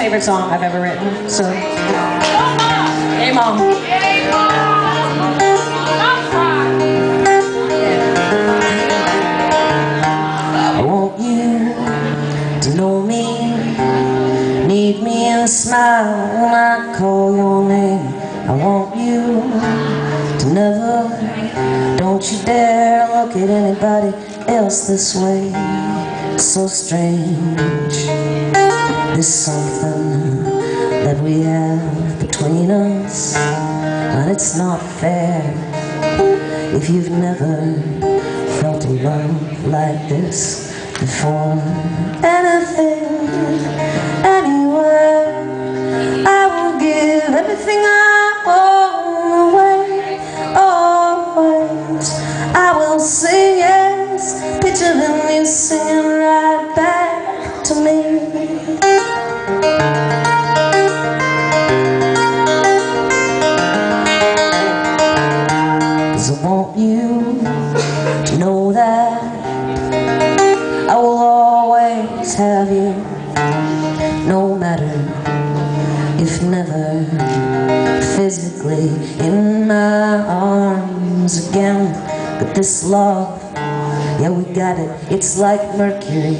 favorite song I've ever written. So, hey mom. I want you to know me, need me smile when I call your name. I want you to never, don't you dare look at anybody else this way. It's so strange. There's something that we have between us, and it's not fair if you've never felt a love like this before. Anything, anywhere, I will give everything I own away. Always, I will sing yes. Picture them you singing to know that I will always have you No matter if never physically in my arms again. But this love, yeah we got it, it's like mercury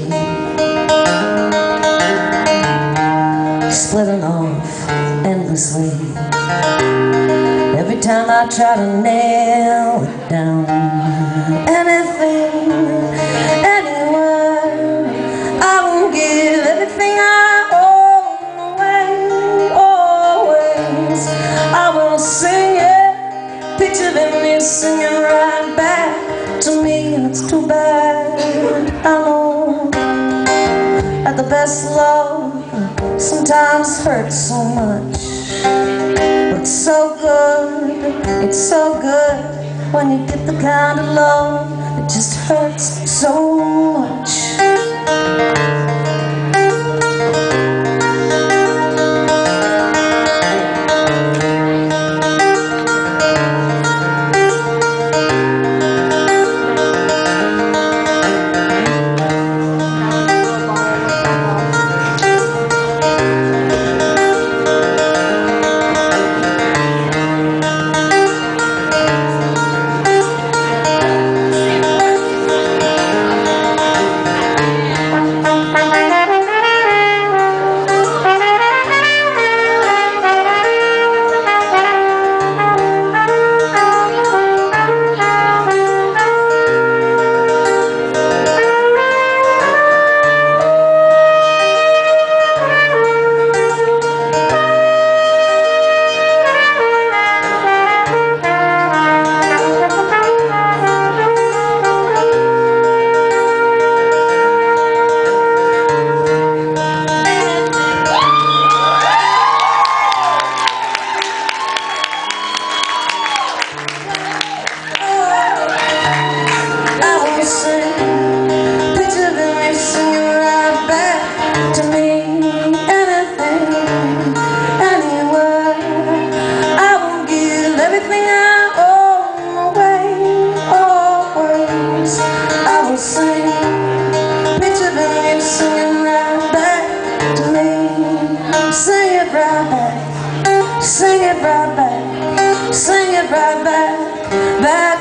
Splitting off endlessly. Every time I try to nail down. Anything, anywhere I will give everything I own away Always, I will sing it. Picture them you singing right back to me. It's too bad, I know That the best love sometimes hurts so much. But it's so good, it's so good when you get the kind of love that just hurts so right back, sing it right back, back